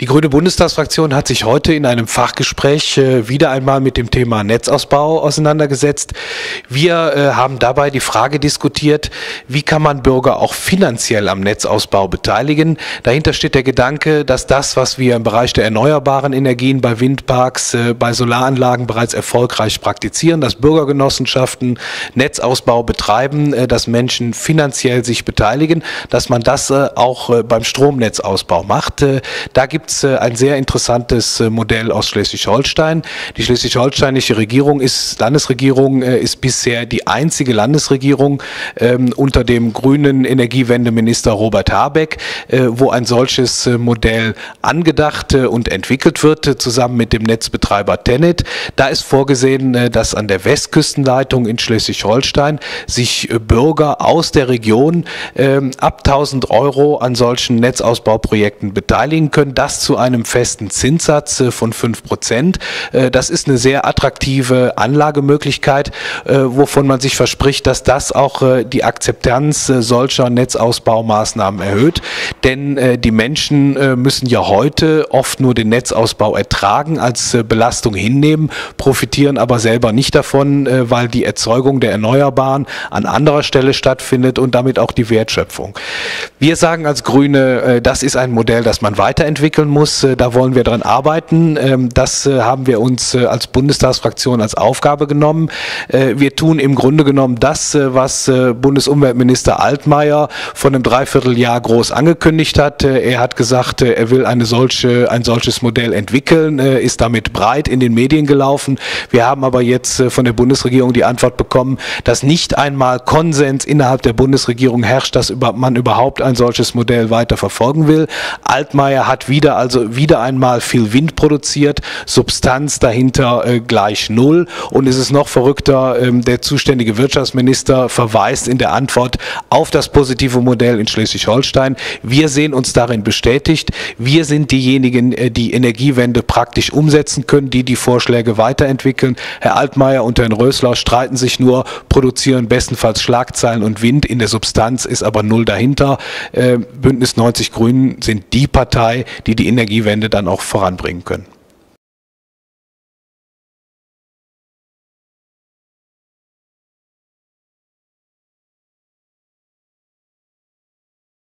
Die Grüne Bundestagsfraktion hat sich heute in einem Fachgespräch äh, wieder einmal mit dem Thema Netzausbau auseinandergesetzt. Wir äh, haben dabei die Frage diskutiert, wie kann man Bürger auch finanziell am Netzausbau beteiligen. Dahinter steht der Gedanke, dass das, was wir im Bereich der erneuerbaren Energien bei Windparks, äh, bei Solaranlagen bereits erfolgreich praktizieren, dass Bürgergenossenschaften Netzausbau betreiben, dass Menschen finanziell sich beteiligen, dass man das auch beim Stromnetzausbau macht. Da gibt es ein sehr interessantes Modell aus Schleswig-Holstein. Die schleswig-holsteinische Regierung ist, Landesregierung ist bisher die einzige Landesregierung ähm, unter dem grünen Energiewendeminister Robert Habeck, äh, wo ein solches Modell angedacht und entwickelt wird, zusammen mit dem Netzbetreiber Tenet. Da ist vorgesehen, dass an der Westküstenleitung in Schleswig-Holstein sich Bürger aus der Region ähm, ab 1000 Euro an solchen Netzausbauprojekten beteiligen können. Das zu einem festen Zinssatz äh, von 5 Prozent. Äh, das ist eine sehr attraktive Anlagemöglichkeit, äh, wovon man sich verspricht, dass das auch die Akzeptanz solcher Netzausbaumaßnahmen erhöht. Denn die Menschen müssen ja heute oft nur den Netzausbau ertragen, als Belastung hinnehmen, profitieren aber selber nicht davon, weil die Erzeugung der Erneuerbaren an anderer Stelle stattfindet und damit auch die Wertschöpfung. Wir sagen als Grüne, das ist ein Modell, das man weiterentwickeln muss. Äh, da wollen wir dran arbeiten. Ähm, das äh, haben wir uns als Bundestagsfraktion als Aufgabe genommen. Wir tun im Grunde genommen das, was Bundesumweltminister Altmaier vor einem Dreivierteljahr groß angekündigt hat. Er hat gesagt, er will eine solche, ein solches Modell entwickeln, ist damit breit in den Medien gelaufen. Wir haben aber jetzt von der Bundesregierung die Antwort bekommen, dass nicht einmal Konsens innerhalb der Bundesregierung herrscht, dass man überhaupt ein solches Modell weiter verfolgen will. Altmaier hat wieder also wieder einmal viel Wind produziert, Substanz dahinter äh, gleich null. Und es ist noch verrückter, ähm, der zuständige Wirtschaftsminister verweist in der Antwort auf das positive Modell in Schleswig-Holstein. Wir sehen uns darin bestätigt. Wir sind diejenigen, äh, die Energiewende praktisch umsetzen können, die die Vorschläge weiterentwickeln. Herr Altmaier und Herrn Rösler streiten sich nur, produzieren bestenfalls Schlagzeilen und Wind. In der Substanz ist aber null dahinter. Äh, Bündnis 90 Grünen sind die Partei, die die Energiewende dann auch voranbringen können.